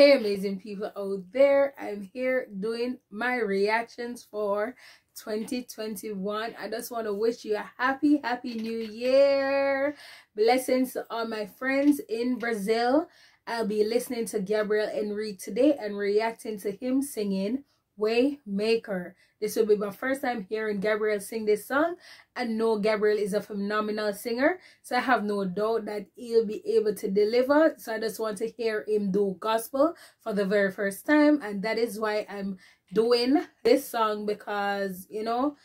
Hey, amazing people out there. I'm here doing my reactions for 2021. I just want to wish you a happy, happy new year. Blessings to all my friends in Brazil. I'll be listening to Gabriel Henry today and reacting to him singing Waymaker. This will be my first time hearing Gabriel sing this song. I know Gabriel is a phenomenal singer, so I have no doubt that he'll be able to deliver. So I just want to hear him do gospel for the very first time, and that is why I'm doing this song because you know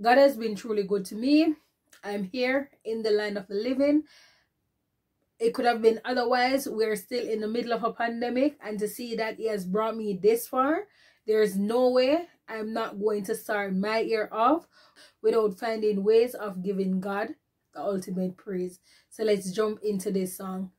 God has been truly good to me. I'm here in the land of the living. It could have been otherwise. We're still in the middle of a pandemic, and to see that He has brought me this far there's no way I'm not going to start my year off without finding ways of giving God the ultimate praise. So let's jump into this song.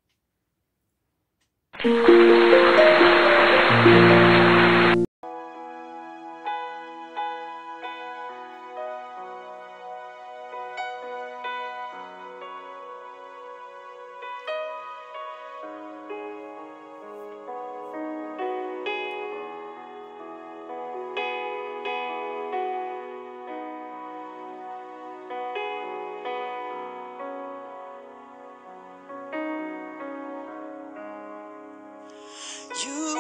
You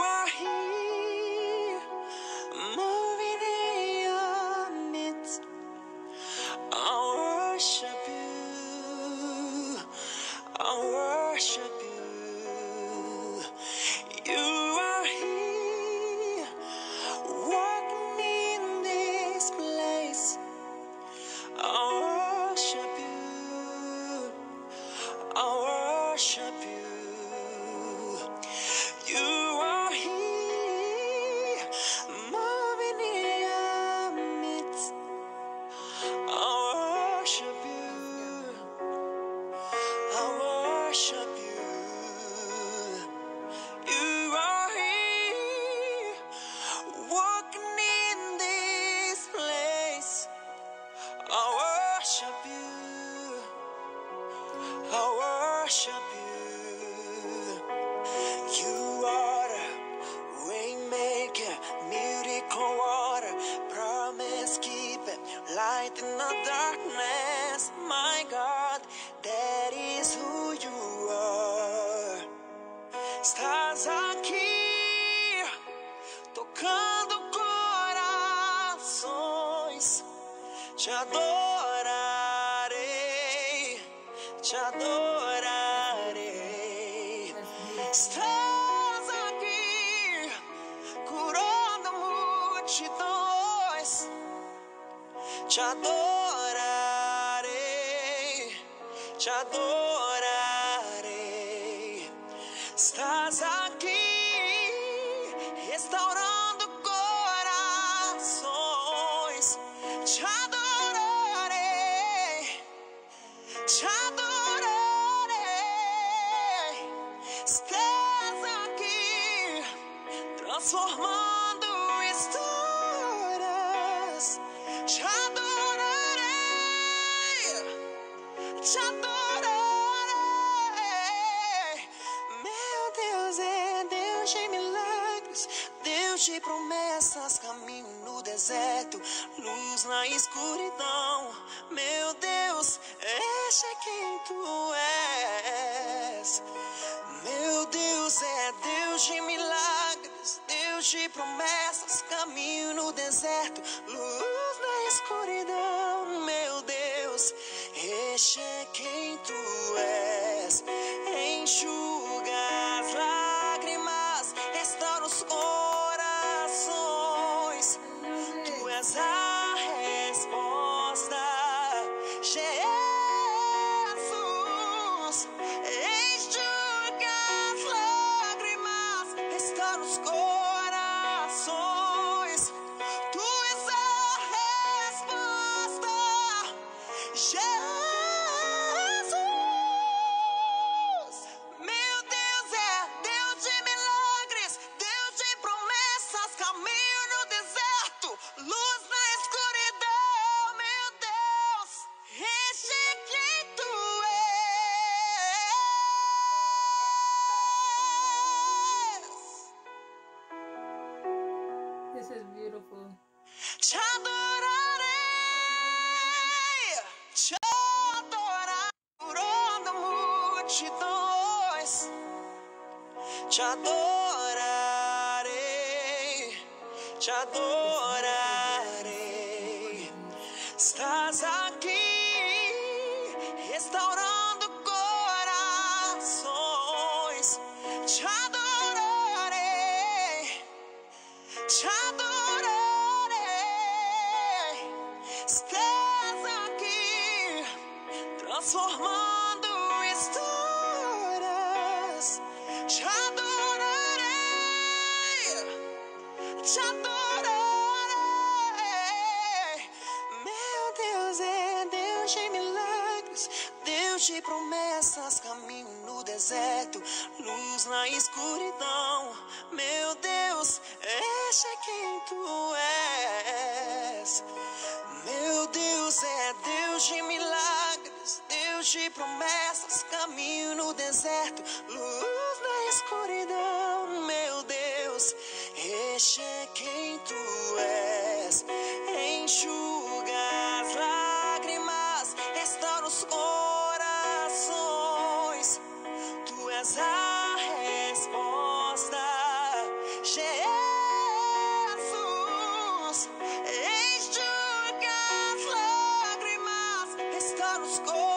light in the darkness. My God, that is who you are. Estás aqui, tocando corações. Te adorarei, te adorarei. Te adorarei, te adorarei. Estás aqui restaurando corações. Te adorarei, te adorarei. Estás aqui transformando te adorarei. Meu Deus é Deus de milagres, Deus de promessas, caminho no deserto, luz na escuridão. Meu Deus, este é quem tu és. Meu Deus é Deus de milagres, Deus de promessas, caminho no deserto, luz na escuridão. Meu é quem tu és. Enxuga as lágrimas, restaura os corações. Tu és a Beautiful. Te adorarei, te adorarei por onda multidões. Te adorarei, te adorarei. Estás aqui restaurando corações. Te transformando histórias. Te adorarei, te adorarei. Meu Deus é Deus de milagres, Deus de promessas, caminho no deserto, luz na escuridão. Meu Deus, este é quem tu de promessas, caminho no deserto, luz na escuridão. Meu Deus, este é quem tu és. Enxuga as lágrimas, restaura os corações. Tu és a resposta, Jesus. Enxuga as lágrimas, restaura os corações.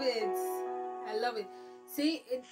Love it. I love it. See, it,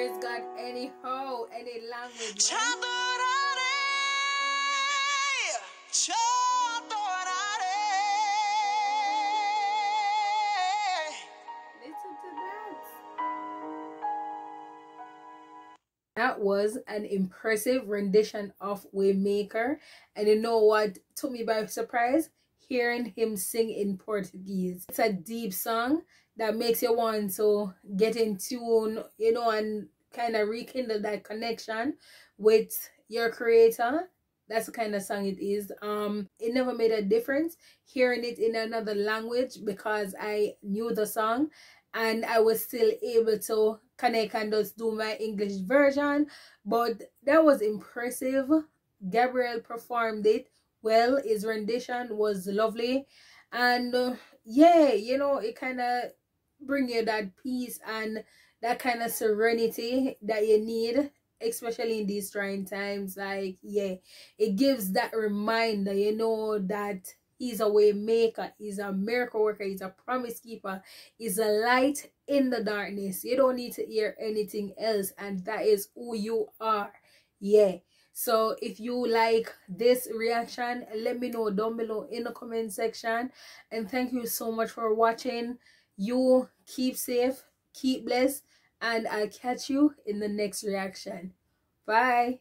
praise God anyhow, any language. Te man. adorarei, te adorarei. Listen to that. That was an impressive rendition of Waymaker. And you know what took me by surprise? Hearing him sing in Portuguese. It's a deep song that makes you want to get in tune, you know, and kind of rekindle that connection with your creator. That's the kind of song it is. Um, it never made a difference hearing it in another language because I knew the song and I was still able to connect and just do my English version. But that was impressive. Gabriel performed it well. His rendition was lovely, and uh, yeah, you know, it kind of bring you that peace and that kind of serenity that you need especially in these trying times. Like yeah it gives that reminder you know that he's a way maker he's a miracle worker he's a promise keeper he's a light in the darkness. You don't need to hear anything else and that is who you are. Yeah so if you like this reaction let me know down below in the comment section. And thank you so much for watching. You keep safe keep blessed and i'll catch you in the next reaction. Bye